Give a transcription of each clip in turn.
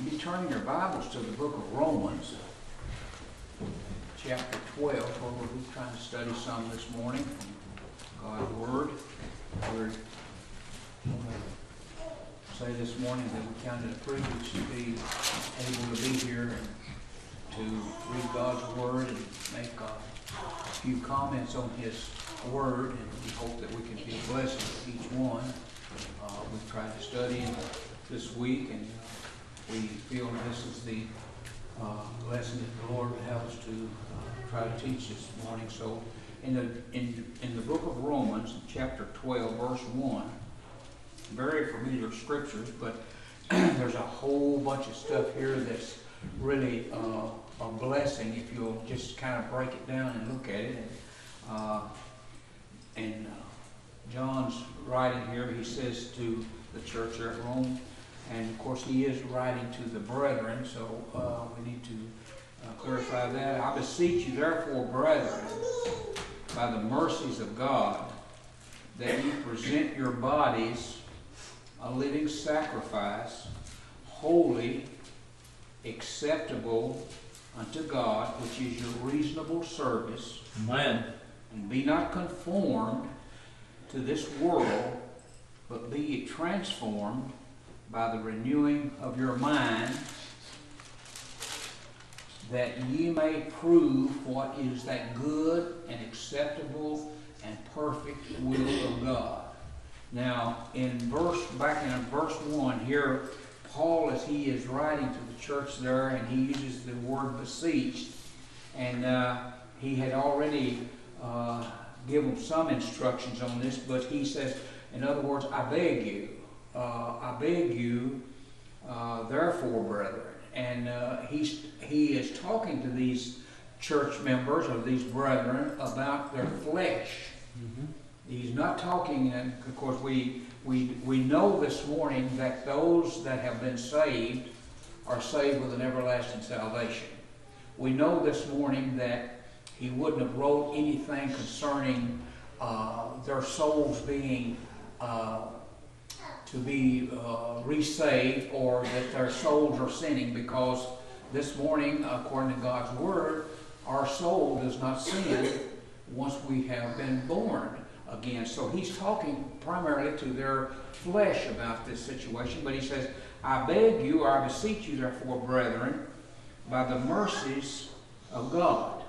Be turning your Bibles to the book of Romans, chapter 12, where we're trying to study some this morning God's Word. We're say this morning that we counted it a privilege to be able to be here and to read God's Word and make a few comments on His Word, and we hope that we can be a blessing to each one. Uh, we've tried to study this week, and we feel this is the uh, lesson that the Lord would have us to uh, try to teach this morning. So, in the in in the book of Romans, chapter 12, verse 1, very familiar scriptures, but there's a whole bunch of stuff here that's really uh, a blessing if you'll just kind of break it down and look at it. And, uh, and uh, John's writing here, he says to the church at Rome, and of course he is writing to the brethren, so uh, we need to uh, clarify that. I beseech you, therefore, brethren, by the mercies of God, that you present your bodies a living sacrifice, holy, acceptable unto God, which is your reasonable service. Amen. And be not conformed to this world, but be ye transformed by the renewing of your mind, that ye may prove what is that good and acceptable and perfect will of God. Now, in verse, back in verse 1 here, Paul, as he is writing to the church there, and he uses the word beseech, and uh, he had already uh, given some instructions on this, but he says, in other words, I beg you, uh, I beg you, uh, therefore, brethren. And uh, he's, he is talking to these church members or these brethren about their flesh. Mm-hmm. He's not talking, and of course, we, we, we know this morning that those that have been saved are saved with an everlasting salvation. We know this morning that he wouldn't have wrote anything concerning uh, their souls being uh, to be uh, resaved or that their souls are sinning because this morning, according to God's word, our soul does not sin once we have been born again. So he's talking primarily to their flesh about this situation, but he says, I beg you, or I beseech you, therefore, brethren, by the mercies of God.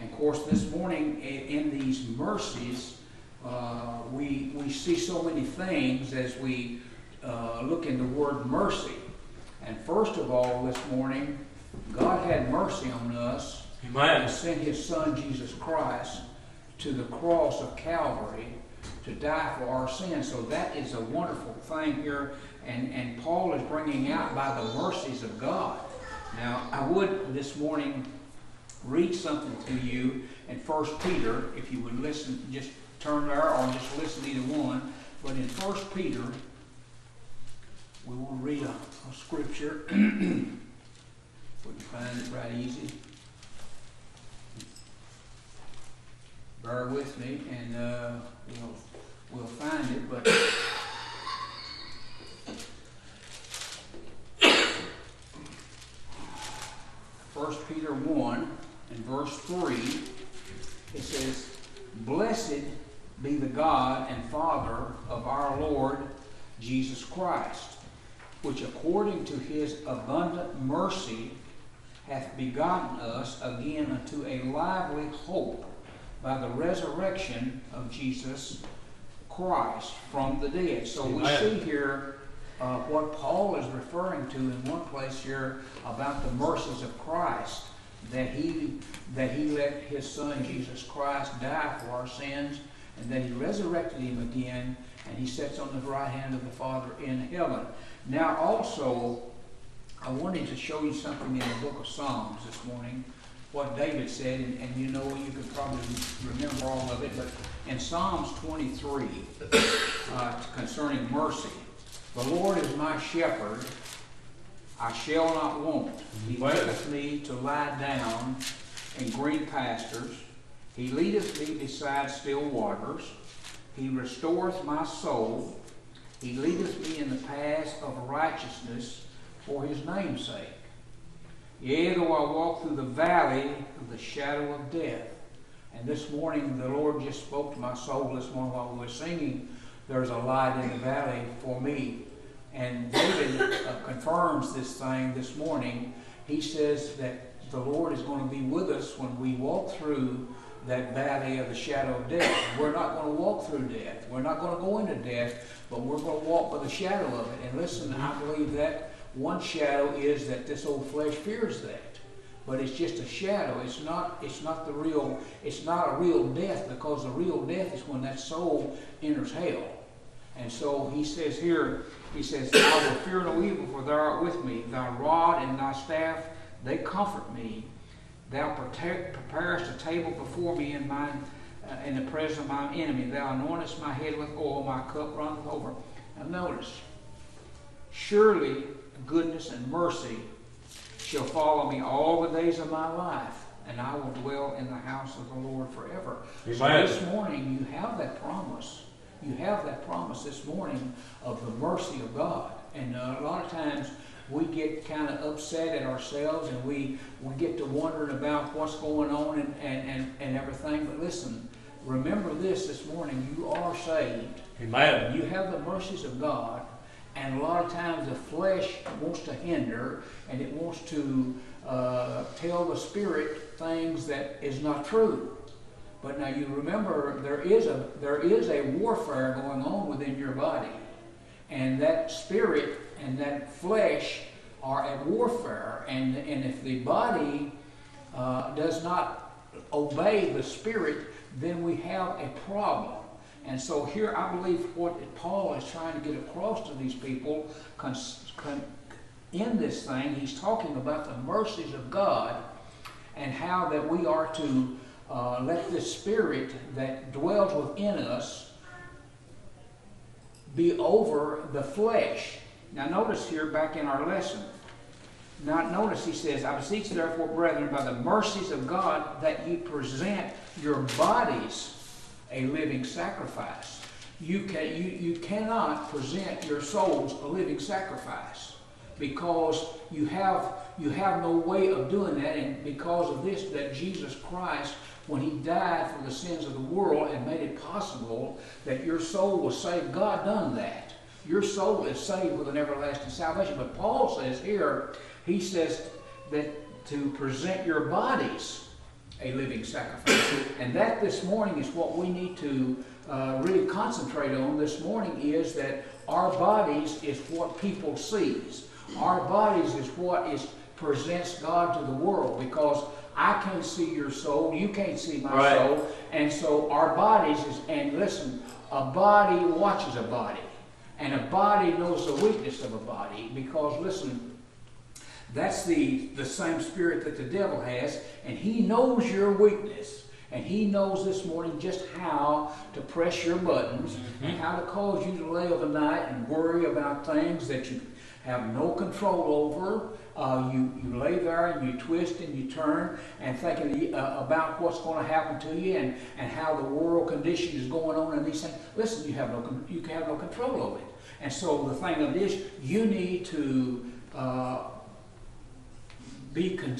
And of course, this morning, in these mercies, uh, we, we see so many things as we uh, look in the word mercy. And first of all, this morning, God had mercy on us Amen. and sent his son, Jesus Christ, to the cross of Calvary to die for our sins. So that is a wonderful thing here. And, and Paul is bringing out by the mercies of God. Now, I would this morning read something to you in First Peter, if you would listen, just turn there or just listen to either one. But in First Peter, we will read a, a scripture. we can find it right easy. Bear with me, and uh, we'll we'll find it. But First Peter one and verse three, it says, "Blessed be the God and Father of our Lord Jesus Christ, which according to His abundant mercy hath begotten us again unto a lively hope." by the resurrection of Jesus Christ from the dead. So we see here uh, what Paul is referring to in one place here about the mercies of Christ, that he that he let his son Jesus Christ die for our sins, and that he resurrected him again, and he sits on the right hand of the Father in heaven. Now also, I wanted to show you something in the book of Psalms this morning what David said, and, and you know, you can probably remember all of it, but in Psalms 23, uh, concerning mercy, the Lord is my shepherd, I shall not want. He Well. maketh me to lie down in green pastures. He leadeth me beside still waters. He restoreth my soul. He leadeth me in the paths of righteousness for his name's sake. Yea, though I walk through the valley of the shadow of death. And this morning, the Lord just spoke to my soul this morning while we were singing, There's a light in the valley for me. And David uh, confirms this thing this morning. He says that the Lord is going to be with us when we walk through that valley of the shadow of death. We're not going to walk through death. We're not going to go into death, but we're going to walk by the shadow of it. And listen, I believe that one shadow is that this old flesh fears that. But it's just a shadow. It's not it's not the real it's not a real death because the real death is when that soul enters hell. And so he says here, he says, I will fear no evil, for thou art with me. Thy rod and thy staff, they comfort me. Thou preparest a table before me in mine, uh, in the presence of my enemy. Thou anointest my head with oil, my cup runneth over. Now notice, surely goodness and mercy shall follow me all the days of my life, and I will dwell in the house of the Lord forever. Amen. So this morning you have that promise. You have that promise this morning of the mercy of God. And uh, a lot of times we get kind of upset at ourselves and we, we get to wondering about what's going on and, and, and, and everything. But listen, remember this this morning. You are saved. Amen. You have the mercies of God. And a lot of times the flesh wants to hinder and it wants to uh, tell the spirit things that is not true. But now you remember there is a there is a warfare going on within your body. And that spirit and that flesh are at warfare. And, and if the body uh, does not obey the spirit, then we have a problem. And so here I believe what Paul is trying to get across to these people in this thing, he's talking about the mercies of God and how that we are to uh, let the spirit that dwells within us be over the flesh. Now notice here back in our lesson. Now notice he says, I beseech you therefore, brethren, by the mercies of God, that you present your bodies a living sacrifice. You, can, you, you cannot present your souls a living sacrifice because you have, you have no way of doing that. And because of this, that Jesus Christ, when he died for the sins of the world and made it possible that your soul was saved, God done that. Your soul is saved with an everlasting salvation. But Paul says here, he says that to present your bodies a living sacrifice. and that this morning is what we need to uh, really concentrate on this morning is that our bodies is what people sees. Our bodies is what is presents God to the world because I can't see your soul, you can't see my right. soul, and so our bodies is and listen, a body watches a body, and a body knows the weakness of a body because listen, that's the, the same spirit that the devil has, and he knows your weakness. And he knows this morning just how to press your buttons mm-hmm. and how to cause you to lay overnight and worry about things that you have no control over. Uh, you, you lay there and you twist and you turn and thinking uh, about what's going to happen to you and, and how the world condition is going on and these things. Listen, you have no you have no control over it. And so the thing of it is, you need to uh, be, con-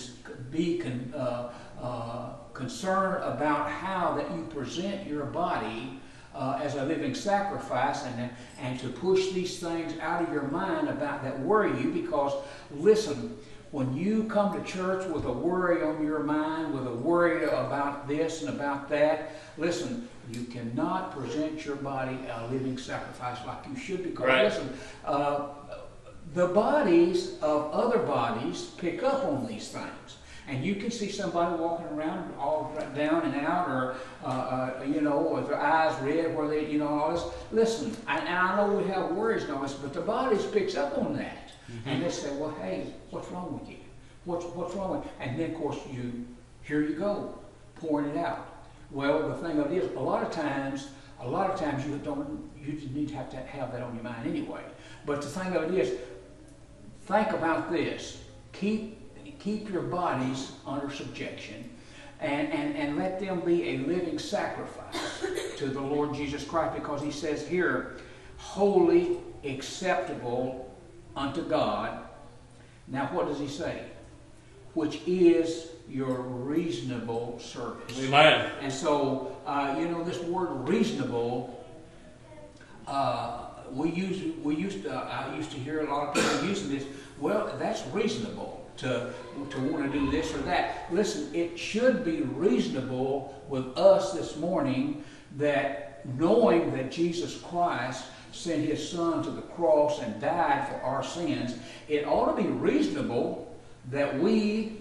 be con- uh, uh, concerned about how that you present your body uh, as a living sacrifice and, and to push these things out of your mind about that worry you because listen when you come to church with a worry on your mind with a worry about this and about that listen you cannot present your body a living sacrifice like you should because right. listen uh, the bodies of other bodies pick up on these things. And you can see somebody walking around all down and out, or uh, uh, you know, with their eyes red, where they, you know, all this. Listen, and I know we have worries and all this, but the bodies picks up on that, mm-hmm. and they say, "Well, hey, what's wrong with you? What's what's wrong with?" You? And then, of course, you here you go, pouring it out. Well, the thing of it is, a lot of times, a lot of times you don't, you need to have to have that on your mind anyway. But the thing of it is, Think about this. Keep, keep your bodies under subjection and, and, and let them be a living sacrifice to the Lord Jesus Christ because he says here, holy, acceptable unto God, Now, what does he say? Which is your reasonable service. Amen. And so, uh, you know, this word reasonable, uh, we use, we used to, I used to hear a lot of people using this. Well, that's reasonable to to want to do this or that. Listen, it should be reasonable with us this morning that knowing that Jesus Christ sent His Son to the cross and died for our sins, it ought to be reasonable that we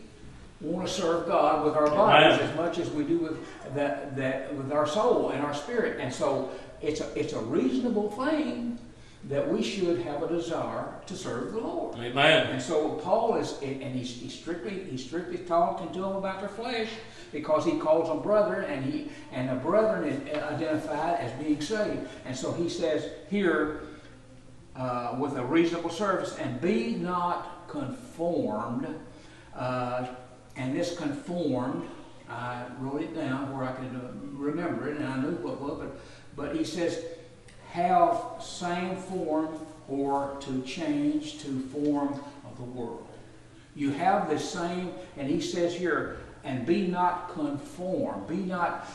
want to serve God with our bodies as much as we do with that, that with our soul and our spirit. And so it's a, it's a reasonable thing that we should have a desire to serve the Lord. Amen. And so Paul is, and he's, he's strictly he's strictly talking to them about their flesh because he calls them brethren, and he and the brethren is identified as being saved. And so he says here, uh, with a reasonable service, and be not conformed. Uh, and this conformed, I wrote it down where I could uh, remember it, and I knew what was. But but he says, have same form or to change to form of the world. You have the same, and he says here, and be not conformed, be not,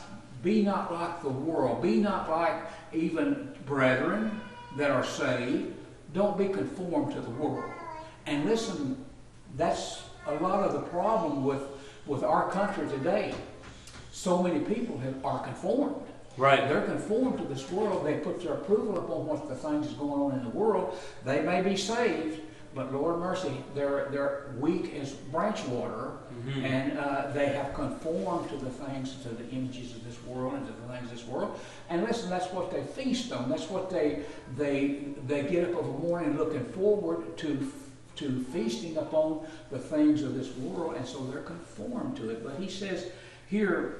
be not like the world, be not like even brethren that are saved. Don't be conformed to the world. And listen, that's a lot of the problem with, with our country today. So many people have, are conformed. Right. They're conformed to this world. They put their approval upon what the things is going on in the world. They may be saved, but Lord mercy, they're they're weak as branch water, Mhm. and uh, they have conformed to the things, to the images of this world, and to the things of this world. And listen, that's what they feast on. That's what they they they get up of a morning looking forward to to feasting upon the things of this world, and so they're conformed to it. But he says here,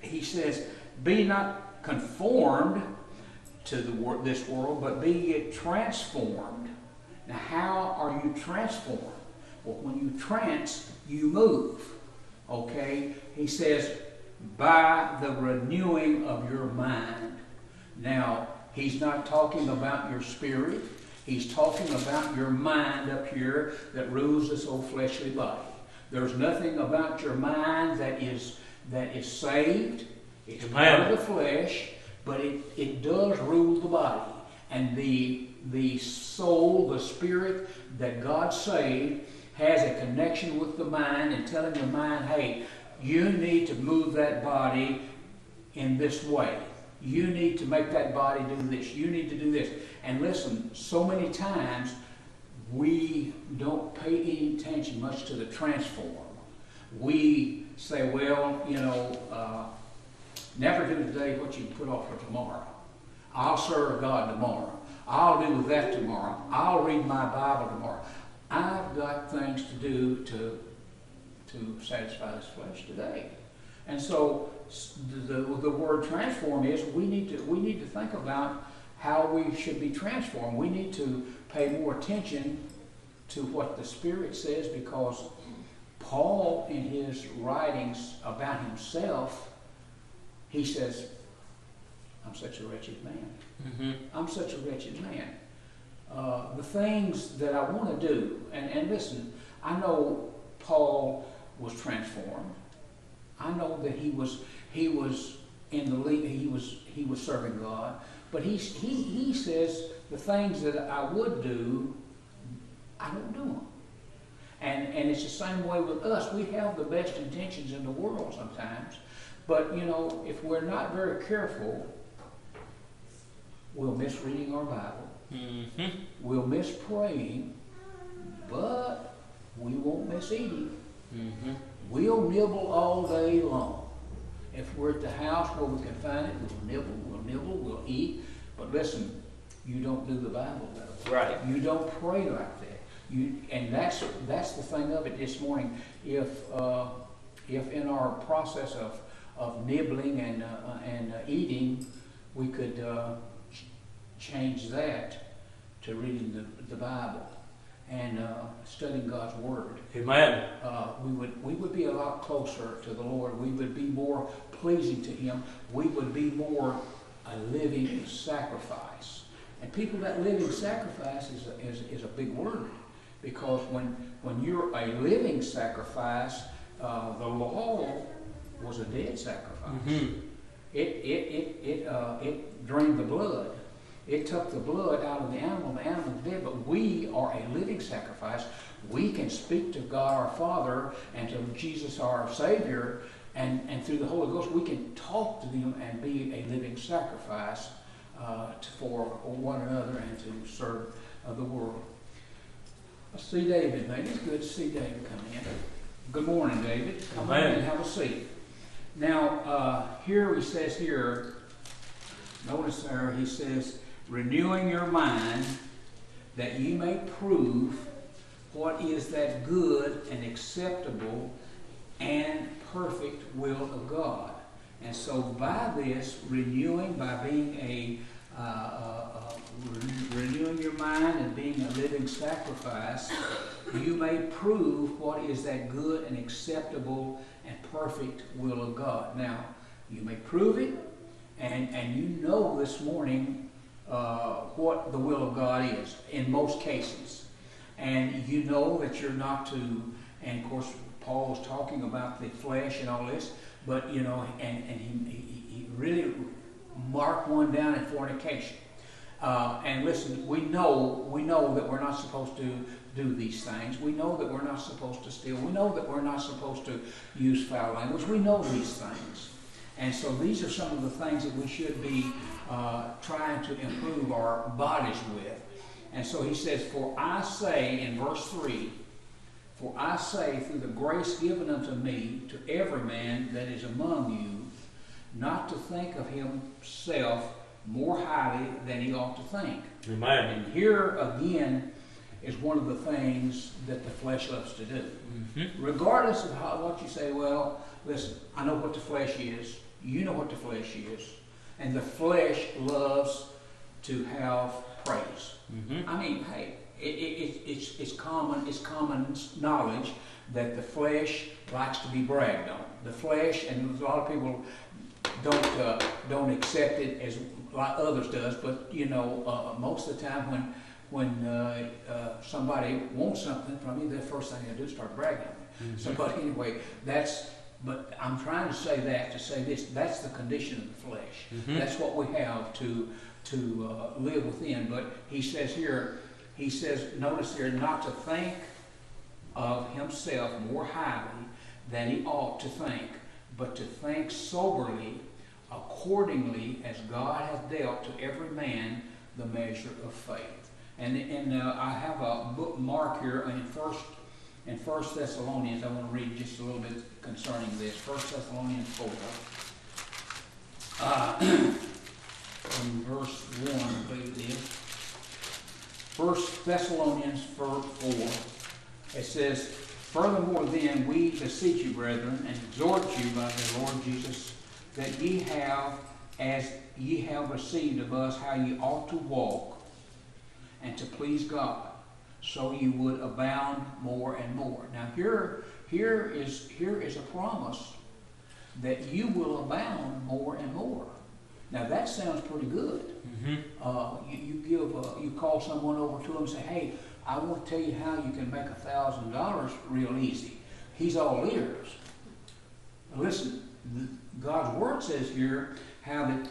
he says, "Be not conformed to the wor- this world, but be ye transformed." Now, how are you transformed? Well, when you trans, you move. Okay? He says, by the renewing of your mind. Now, he's not talking about your spirit. He's talking about your mind up here that rules this old fleshly body. There's nothing about your mind that is that is saved. It's part of the flesh, but it, it does rule the body. And the the soul, the spirit that God saved has a connection with the mind and telling the mind, hey, you need to move that body in this way. You need to make that body do this. You need to do this. And listen, so many times we don't pay any attention much to the transform. We say, well, you know, uh, never do today what you put off for tomorrow. I'll serve God tomorrow. I'll do that tomorrow. I'll read my Bible tomorrow. I've got things to do to to satisfy this flesh today. And so the, the, word transform is we need to we need to think about how we should be transformed. We need to pay more attention to what the Spirit says because Paul in his writings about himself, he says, I'm such a wretched man. Mm-hmm. I'm such a wretched man. Uh, the things that I want to do, and, and listen, I know Paul was transformed. I know that he was he was in the league, he was he was serving God, but he he he says the things that I would do, I don't do them. And and it's the same way with us. We have the best intentions in the world sometimes, but you know if we're not very careful, we'll miss reading our Bible. Mm-hmm. We'll miss praying, but we won't miss eating. Mm-hmm. We'll nibble all day long. If we're at the house where we can find it, we'll nibble, we'll nibble, we'll eat. But listen, you don't do the Bible that way. Right. You don't pray like that. You and that's that's the thing of it this morning. If uh, if in our process of of nibbling and uh, and uh, eating, we could uh, change that to reading the, the Bible and uh, studying God's Word Amen. uh, we would we would be a lot closer to the Lord. We would be more pleasing to Him. We would be more a living sacrifice. And people that living sacrifice is a, is, is a big word. Because when, when you're a living sacrifice, uh, the law was a dead sacrifice. Mm-hmm. It, it, it, it, uh, it drained the blood. It took the blood out of the animal. The animal's dead, but we are a living sacrifice. We can speak to God our Father and to Jesus our Savior, and, and through the Holy Ghost, we can talk to them and be a living sacrifice uh, for one another and to serve uh, the world. I see David, man. It's good to see David come in. Good morning, David. Come on in and have a seat. Now, uh, here he says here, notice there, he says, renewing your mind that ye may prove what is that good and acceptable and perfect will of God. And so by this, renewing, by being a, uh, uh, uh, renewing your mind and being a living sacrifice, you may prove what is that good and acceptable and perfect will of God. Now, you may prove it, and, and you know this morning uh, what the will of God is in most cases. And you know that you're not to, and of course, Paul was talking about the flesh and all this, but you know, and, and he, he, he really marked one down in fornication. Uh, and listen, we know we know that we're not supposed to do these things. We know that we're not supposed to steal. We know that we're not supposed to use foul language. We know these things. And so these are some of the things that we should be uh, trying to improve our bodies with. And so he says, For I say in verse 3, For I say through the grace given unto me to every man that is among you, not to think of himself more highly than he ought to think. Amen. And here again is one of the things that the flesh loves to do. Mm-hmm. Regardless of how, what you say, well, listen, I know what the flesh is. You know what the flesh is. And the flesh loves to have praise. Mm-hmm. I mean, hey, it, it, it, it's, it's common it's common knowledge that the flesh likes to be bragged on. The flesh, and a lot of people don't uh, don't accept it as like others does. But you know, uh, most of the time when when uh, uh, somebody wants something from you, the first thing they do is start bragging on you. So, but anyway, that's. But I'm trying to say that to say this. That's the condition of the flesh. Mhm. That's what we have to to uh, live within. But he says here, he says, notice here, not to think of himself more highly than he ought to think, but to think soberly, accordingly as God hath dealt to every man the measure of faith. And, and uh, I have a bookmark here in first in First Thessalonians. I want to read just a little bit concerning this. First Thessalonians four. Uh, from verse 1, I believe it is. First Thessalonians 4, 4. It says, Furthermore then, we beseech you, brethren, and exhort you by the Lord Jesus, that ye have, as ye have received of us, how ye ought to walk, and to please God, so you would abound more and more. Now here, here is here is a promise that you will abound more and more. Now that sounds pretty good. Mm-hmm. Uh, you, you give, uh, you call someone over to them and say, hey, I want to tell you how you can make a thousand dollars real easy. He's all ears. Listen, God's word says here how that,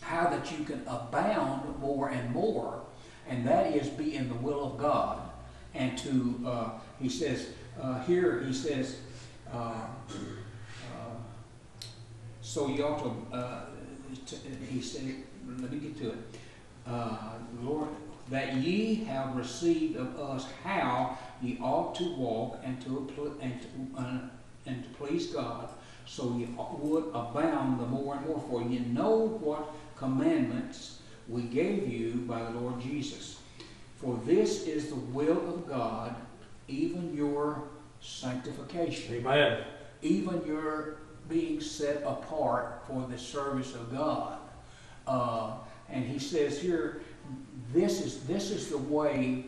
how that you can abound more and more, and that is be in the will of God. And to, uh, he says, uh, here he says, uh, uh, so you ought to, uh, t- he said, let me get to it. Uh, Lord, that ye have received of us how ye ought to walk and to and to, and to please God, so ye would abound the more and more. For ye know what commandments we gave you by the Lord Jesus. For this is the will of God, even your sanctification Amen. even your being set apart for the service of God. Uh, and he says here, this is this is the way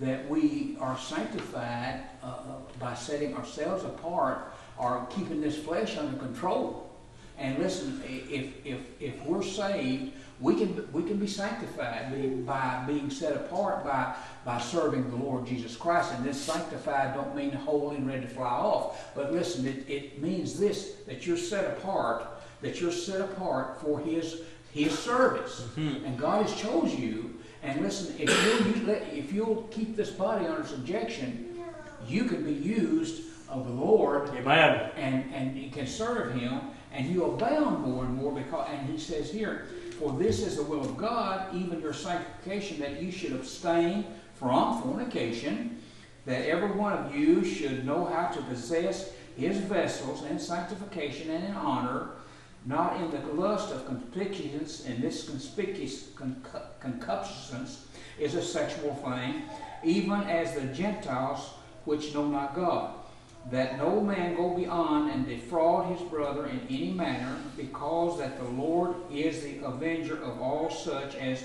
that we are sanctified uh, by setting ourselves apart or keeping this flesh under control. And listen, if if if we're saved, we can we can be sanctified by being set apart by by serving the Lord Jesus Christ. And this sanctified don't mean holy and ready to fly off. But listen, it, it means this that you're set apart, that you're set apart for his his service. Mm-hmm. And God has chose you. And listen, if you'll, if you'll keep this body under subjection, you can be used of the Lord. Amen. And, and you can serve Him, and you abound more and more because, and He says here, for this is the will of God, even your sanctification, that you should abstain from fornication, that every one of you should know how to possess his vessels in sanctification and in honor, not in the lust of concupiscence, and this conspicuous concupiscence is a sexual thing, even as the Gentiles which know not God. That no man go beyond and defraud his brother in any manner, because that the Lord is the avenger of all such as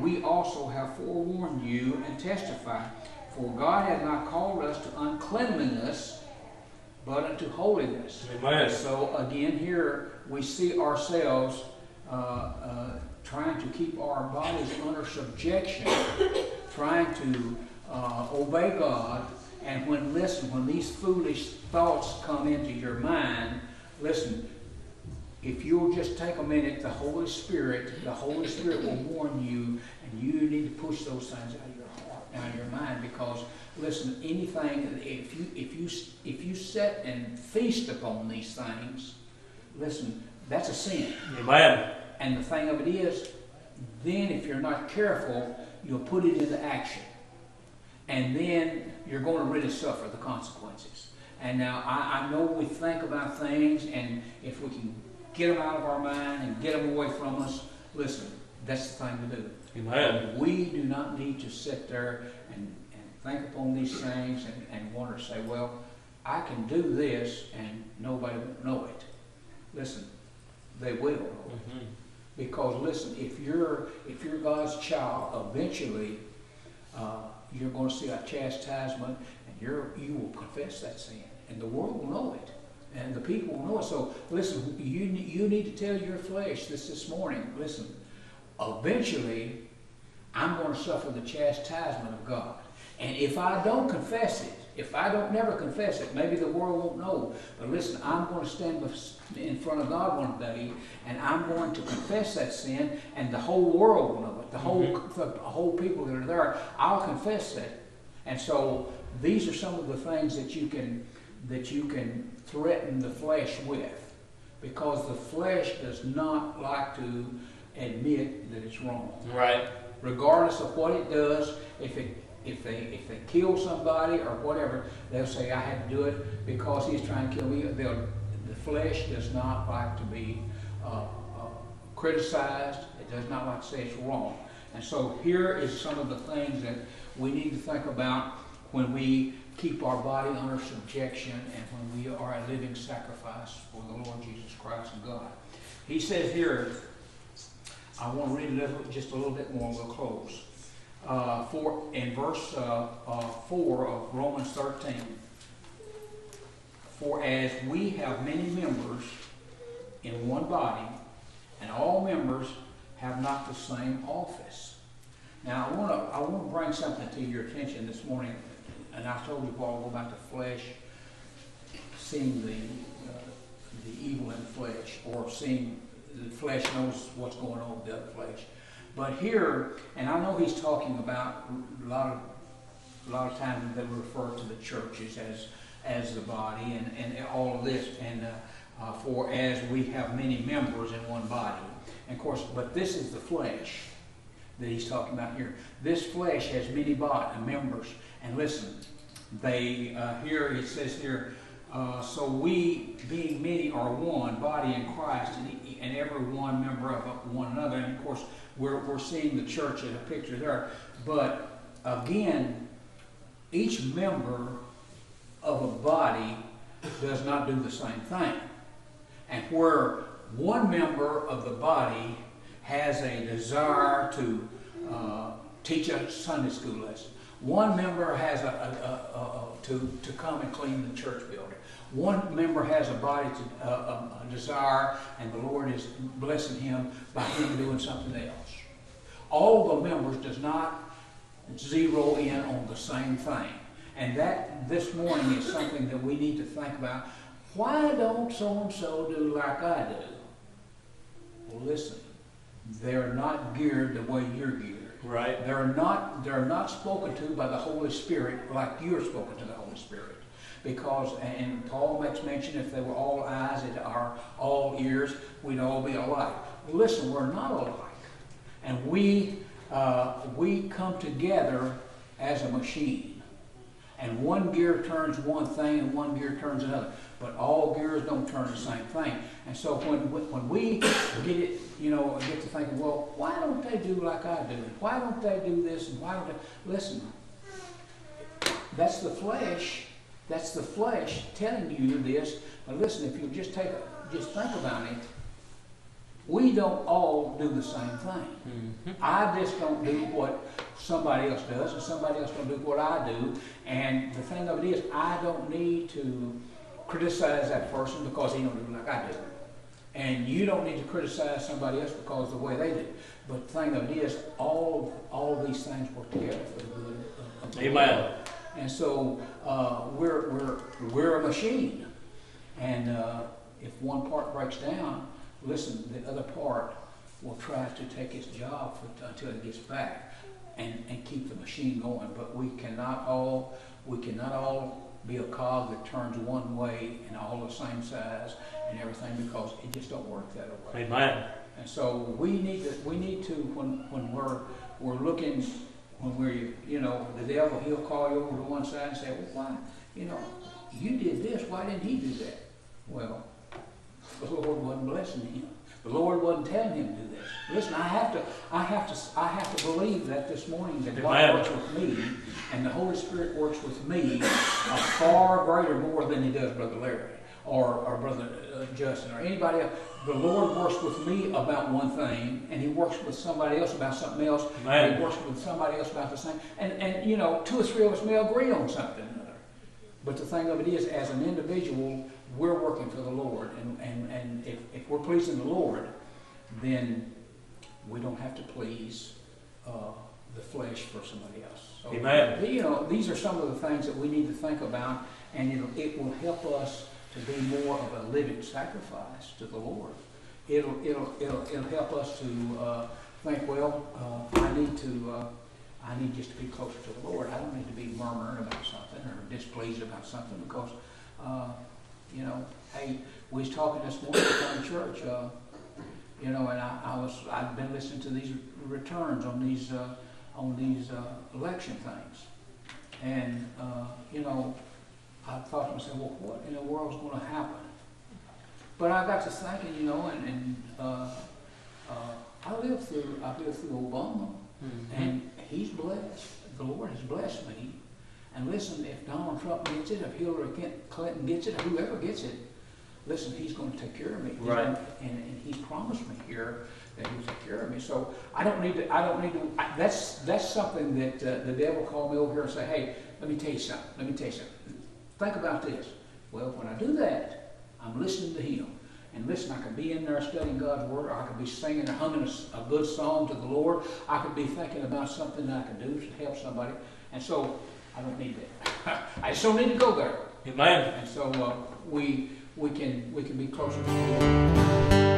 we also have forewarned you and testified. For God hath not called us to uncleanliness, but unto holiness. Amen. So again, here we see ourselves uh, uh, trying to keep our bodies under subjection, trying to uh, obey God. And when listen, when these foolish thoughts come into your mind, listen. If you'll just take a minute, the Holy Spirit, the Holy Spirit will warn you, and you need to push those things out of your heart, out of your mind, because listen, anything if you if you if you set and feast upon these things, listen, that's a sin. Amen. And the thing of it is, then if you're not careful, you'll put it into action. And then you're going to really suffer the consequences. And now I, I know we think about things, and if we can get them out of our mind and get them away from us, listen, that's the thing to do. Amen. We do not need to sit there and, and think upon these things and, and wonder, say, well, I can do this and nobody will know it. Listen, they will. Mm-hmm. Because listen, if you're if you're God's child, eventually uh, you're going to see a chastisement, and you're you will confess that sin, and the world will know it, and the people will know it. So listen, you you need to tell your flesh this this morning. Listen, eventually, I'm going to suffer the chastisement of God, and if I don't confess it, if I don't never confess it, maybe the world won't know. But listen, I'm going to stand in front of God one day, and I'm going to confess that sin, and the whole world will know it. The whole, mm-hmm. the whole people that are there, I'll confess that. And so these are some of the things that you can that you can threaten the flesh with, because the flesh does not like to admit that it's wrong. Right. Regardless of what it does, if it if they if they kill somebody or whatever, they'll say I had to do it because he's trying to kill me. They'll, the flesh does not like to be uh, uh, criticized. It does not like to say it's wrong. And so here is some of the things that we need to think about when we keep our body under subjection and when we are a living sacrifice for the Lord Jesus Christ and God. He says here, I want to read a little, just a little bit more and we'll close uh, for, in verse uh, uh, 4 of Romans 13. For as we have many members in one body, and all members have not the same office. Now, I want to I want to bring something to your attention this morning, and I told you Paul about the flesh, seeing the uh, the evil in the flesh, or seeing the flesh knows what's going on with the other flesh. But here, and I know he's talking about a lot of a lot of times they refer to the churches as as the body and, and all of this and uh, uh, for as we have many members in one body. And of course, but this is the flesh that he's talking about here. This flesh has many body, members. And listen, they uh, here it says here, uh, so we, being many, are one body in Christ, and, and every one member of one another. And of course, we're, we're seeing the church in a picture there. But again, each member of a body does not do the same thing. And where one member of the body has a desire to uh, teach a Sunday school lesson, One member has a, a, a, a, to, to come and clean the church building. One member has a body to, a, desire, and the Lord is blessing him by him doing something else. All the members does not zero in on the same thing. And that, this morning, is something that we need to think about. Why don't so-and-so do like I do? Well, listen, they're not geared the way you're geared. Right. They're not, they're not spoken to by the Holy Spirit like you're spoken to the Holy Spirit. Because, and Paul makes mention, if they were all eyes and are all ears, we'd all be alike. Listen, we're not alike. And we, uh, we come together as a machine. And one gear turns one thing and one gear turns another. But all gears don't turn the same thing. And so when, when we get it, you know, get to thinking, well, why don't they do like I do? Why don't they do this? And why don't they? Listen, that's the flesh. That's the flesh telling you this. But listen, if you just take, a, just think about it, we don't all do the same thing. Mm-hmm. I just don't do what somebody else does, and somebody else don't do what I do. And the thing of it is, I don't need to criticize that person because he don't do like I do. And you don't need to criticize somebody else because of the way they do. But the thing of it is, all all these things work together for the good of the Amen. And so uh, we're we're we're a machine, and uh, if one part breaks down, listen, the other part will try to take its job for, until it gets back, and, and keep the machine going. But we cannot all we cannot all be a cog that turns one way and all the same size and everything because it just don't work that way. Amen. And so we need to, we need to, when, when we're, we're looking, when we're, you know, the devil, he'll call you over to one side and say, well, why, you know, you did this, why didn't he do that? Well, the Lord wasn't blessing him. The Lord wasn't telling him to do this. Listen, I have to, I have to, I have to believe that this morning that God works with me and the Holy Spirit works with me a far greater more than He does Brother Larry or, or Brother uh, Justin or anybody else. The Lord works with me about one thing, and He works with somebody else about something else. And Amen. he works with somebody else about the same. And, and you know, two or three of us may agree on something. another. But the thing of it is, as an individual, we're working for the Lord. And, and, and if, if we're pleasing the Lord, then we don't have to please uh, the flesh for somebody else. So, Amen. You know, these are some of the things that we need to think about, and it'll, it will help us to be more of a living sacrifice to the Lord. It'll, it'll, it'll, it'll help us to uh, think, well, uh, I need to, uh, I need just to be closer to the Lord. I don't need to be murmuring about something or displeased about something because, uh, you know, hey, we was talking this morning at the church, uh, you know, and I, I was, I've been listening to these returns on these, uh, on these uh, election things. And, uh, you know, I thought to myself, well, what in the world's going to happen? But I got to thinking, you know, and, and uh, uh, I lived through, I lived through Obama, Mm-hmm. and he's blessed. The Lord has blessed me. And listen, if Donald Trump gets it, if Hillary Clinton gets it, whoever gets it, listen, he's going to take care of me. He's Right. gonna- and, and he's promised me here that he'll take care of me. So I don't need to. I don't need to. I, that's that's something that uh, the devil called me over here and say, "Hey, let me tell you something. Let me tell you something. Think about this." Well, when I do that, I'm listening to him. And listen, I could be in there studying God's Word, or I could be singing or humming a good song to the Lord. I could be thinking about something that I could do to help somebody. And so I don't need that. I just don't need to go there. Amen. And so uh, we we can we can be closer to the Lord.